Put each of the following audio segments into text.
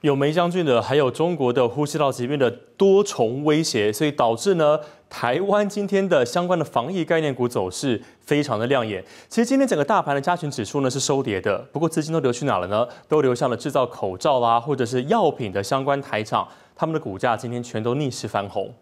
有梅将军的，还有中国的呼吸道疾病的多重威胁，所以导致呢，台湾今天的相关的防疫概念股走势非常的亮眼。其实今天整个大盘的加权指数呢是收跌的，不过资金都流去哪了呢？都流向了制造口罩啦，或者是药品的相关台厂，他们的股价今天全都逆势翻红。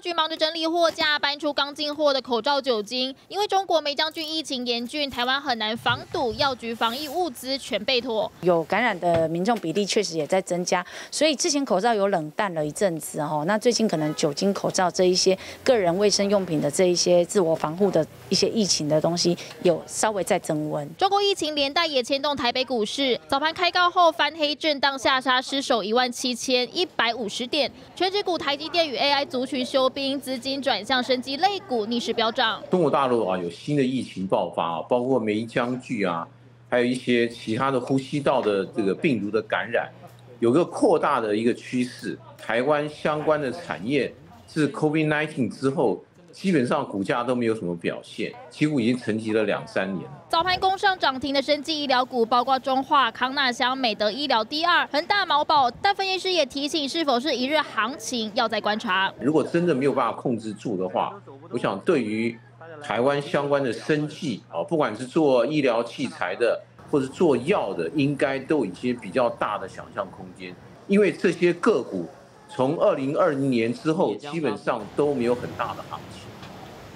局忙着整理货架，搬出刚进货的口罩、酒精。因为中国梅将军疫情严峻，台湾很难防堵，药局防疫物资全被拖。有感染的民众比例确实也在增加，所以之前口罩有冷淡了一阵子哦。那最近可能酒精、口罩这一些个人卫生用品的这一些自我防护的一些疫情的东西，有稍微在增温。中国疫情连带也牵动台北股市，早盘开高后翻黑震荡下杀，失守一万七千一百五十点。全指股台积电与 AI 族群修。资金转向升级类股，逆势飙涨。中国大陆啊，有新的疫情爆发啊，包括梅将剧啊，还有一些其他的呼吸道的这个病毒的感染，有个扩大的一个趋势。台湾相关的产业是 COVID-19 之后。基本上股价都没有什么表现，几乎已经沉寂了两三年了。早盘攻上涨停的生技医疗股，包括中化、康纳香、美德医疗、第二、恒大、毛宝，但分析师也提醒，是否是一日行情，要再观察。如果真的没有办法控制住的话，我想对于台湾相关的生技啊，不管是做医疗器材的，或者做药的，应该都有一些比较大的想象空间，因为这些个股。从二零二零年之后，基本上都没有很大的行情，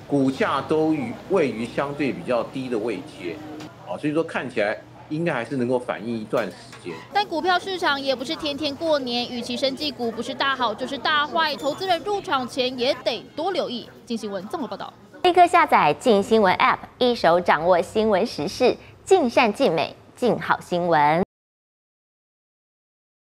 股价都于位于相对比较低的位阶，啊，所以说看起来应该还是能够反映一段时间。但股票市场也不是天天过年，与其生技股不是大好就是大坏，投资人入场前也得多留意。金新闻综合报道，立刻下载静新闻 App，一手掌握新闻时事，尽善尽美，尽好新闻。